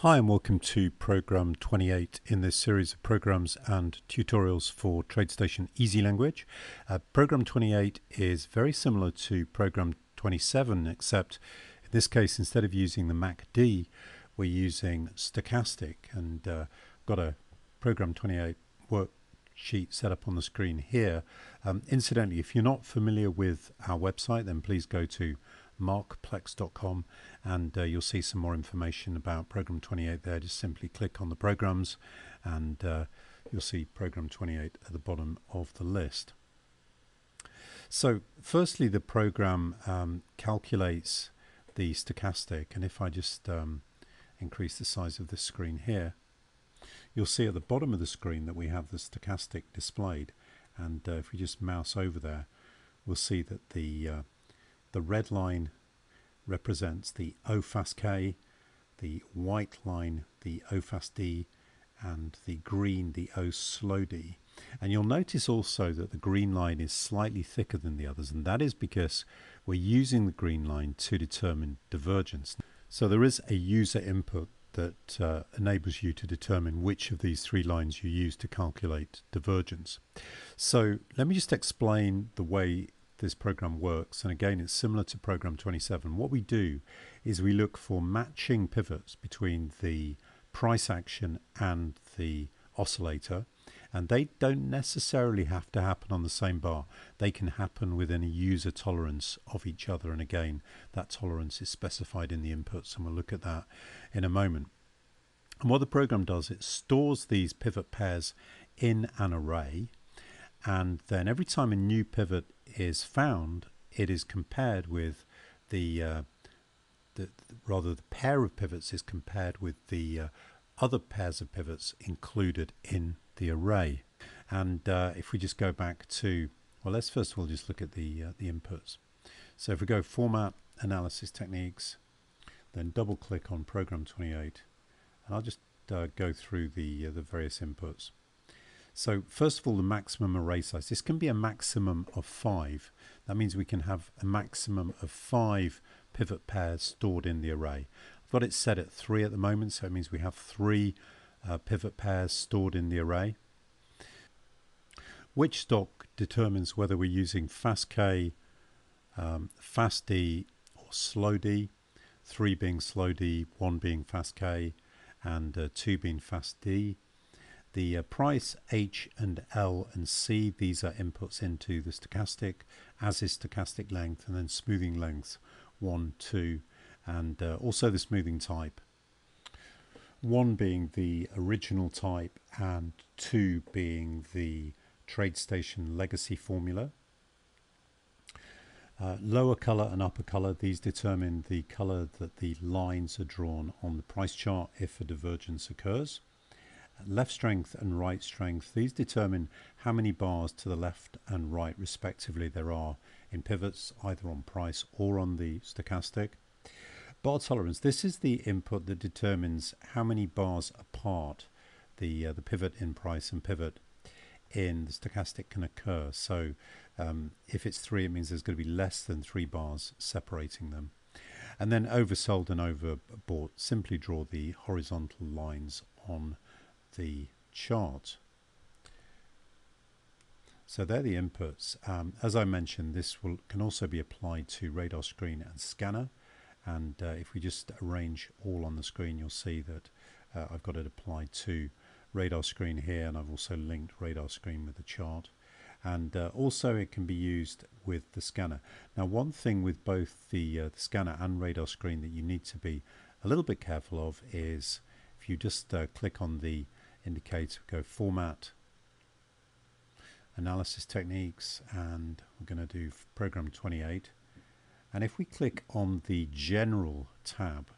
Hi and welcome to program 28 in this series of programs and tutorials for TradeStation EasyLanguage. Uh, program 28 is very similar to program 27 except in this case instead of using the MACD we're using stochastic and uh, got a program 28 worksheet set up on the screen here. Um, incidentally if you're not familiar with our website then please go to markplex.com and uh, you'll see some more information about program 28 there. Just simply click on the programs and uh, you'll see program 28 at the bottom of the list. So firstly the program um, calculates the stochastic and if I just um, increase the size of this screen here you'll see at the bottom of the screen that we have the stochastic displayed. And uh, if we just mouse over there we'll see that the uh, the red line represents the O fast K, the white line the O fast D, and the green the O slow D. And you'll notice also that the green line is slightly thicker than the others, and that is because we're using the green line to determine divergence. So there is a user input that uh, enables you to determine which of these three lines you use to calculate divergence. So let me just explain the way this program works. And again it's similar to program 27 what we do is we look for matching pivots between the price action and the oscillator. And they don't necessarily have to happen on the same bar. They can happen within a user tolerance of each other. And again that tolerance is specified in the inputs and we'll look at that in a moment. And what the program does it stores these pivot pairs in an array. And then every time a new pivot is found, it is compared with the, uh, the, rather the pair of pivots is compared with the uh, other pairs of pivots included in the array. And uh, if we just go back to, well, let's first of all just look at the uh, the inputs. So if we go Format, Analysis Techniques, then double click on Program 28, and I'll just uh, go through the uh, the various inputs. So first of all, the maximum array size. This can be a maximum of five. That means we can have a maximum of five pivot pairs stored in the array. I've got it set at three at the moment, so it means we have three uh, pivot pairs stored in the array. Which stock determines whether we're using FastK, um, FastD or SlowD, 3 being SlowD, 1 being FastK and uh, 2 being FastD the uh, price H and L and C these are inputs into the stochastic as is stochastic length and then smoothing length 1 2 and uh, also the smoothing type. 1 being the original type and 2 being the TradeStation legacy formula. Uh, lower color and upper color these determine the color that the lines are drawn on the price chart if a divergence occurs left strength and right strength, these determine how many bars to the left and right respectively there are in pivots either on price or on the stochastic. Bar tolerance, this is the input that determines how many bars apart the, uh, the pivot in price and pivot in the stochastic can occur. So um, if it's three, it means there's going to be less than three bars separating them. And then oversold and overbought, simply draw the horizontal lines on the chart. So they're the inputs. Um, as I mentioned, this will can also be applied to RadarScreen and scanner. And uh, if we just arrange all on the screen, you'll see that uh, I've got it applied to RadarScreen here, and I've also linked RadarScreen with the chart. And uh, also it can be used with the scanner. Now one thing with both the, uh, the scanner and radar screen that you need to be a little bit careful of is if you just uh, click on the indicator, go format, analysis techniques, and we're going to do program 28. And if we click on the general tab,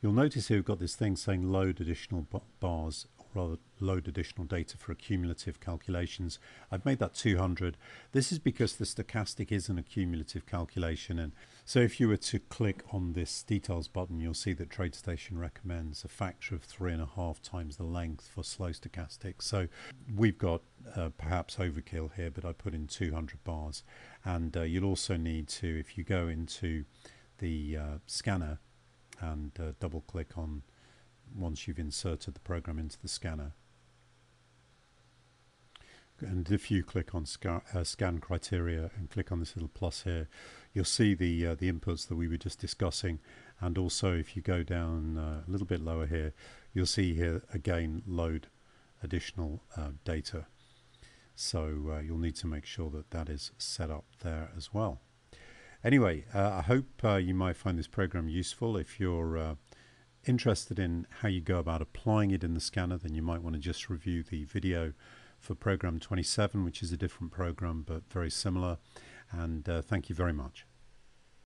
you'll notice here we've got this thing saying load additional bars rather load additional data for accumulative calculations. I've made that 200. This is because the stochastic is an accumulative calculation and so if you were to click on this details button you'll see that TradeStation recommends a factor of three and a half times the length for slow stochastic. So we've got uh, perhaps overkill here but I put in 200 bars and uh, you'll also need to if you go into the uh, scanner and uh, double click on once you've inserted the program into the scanner. And if you click on scan, uh, scan criteria and click on this little plus here, you'll see the uh, the inputs that we were just discussing. And also, if you go down uh, a little bit lower here, you'll see here again load additional uh, data. So uh, you'll need to make sure that that is set up there as well. Anyway, uh, I hope you might find this program useful. If you're interested in how you go about applying it in the scanner, then you might want to just review the video for program 27, which is a different program but very similar. And uh, thank you very much.